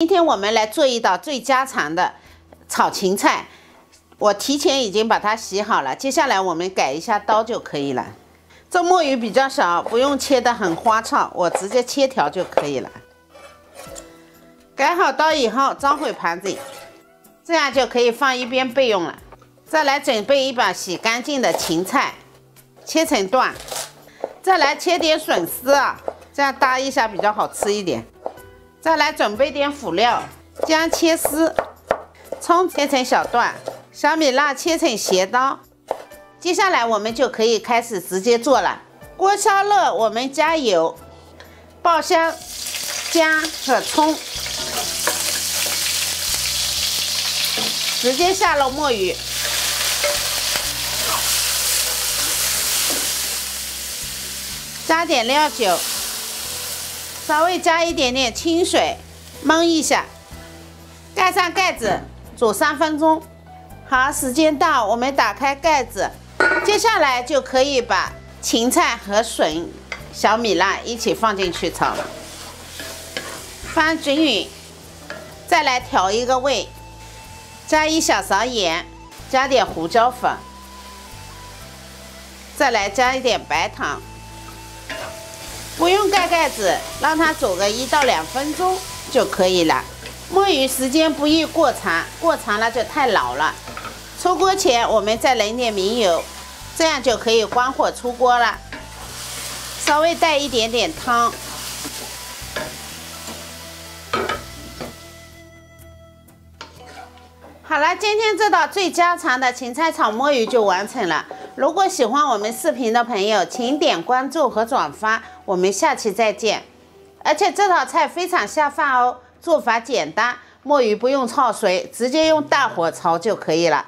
今天我们来做一道最家常的炒芹菜，我提前已经把它洗好了，接下来我们改一下刀就可以了。这墨鱼比较少，不用切得很花哨，我直接切条就可以了。改好刀以后，装回盘子里，这样就可以放一边备用了。再来准备一把洗干净的芹菜，切成段。再来切点笋丝啊，这样搭一下比较好吃一点。再来准备点辅料，姜切丝，葱切成小段，小米辣切成斜刀。接下来我们就可以开始直接做了。锅烧热，我们加油，爆香姜和葱，直接下入墨鱼，加点料酒。稍微加一点点清水，焖一下，盖上盖子煮三分钟。好，时间到，我们打开盖子，接下来就可以把芹菜和笋、小米辣一起放进去炒了，翻均匀，再来调一个味，加一小勺盐，加点胡椒粉，再来加一点白糖。盖盖子，让它煮个一到两分钟就可以了。墨鱼时间不宜过长，过长了就太老了。出锅前我们再淋点明油，这样就可以关火出锅了。稍微带一点点汤。好了，今天这道最家常的芹菜炒墨鱼就完成了。如果喜欢我们视频的朋友，请点关注和转发。我们下期再见。而且这道菜非常下饭哦，做法简单，墨鱼不用焯水，直接用大火炒就可以了。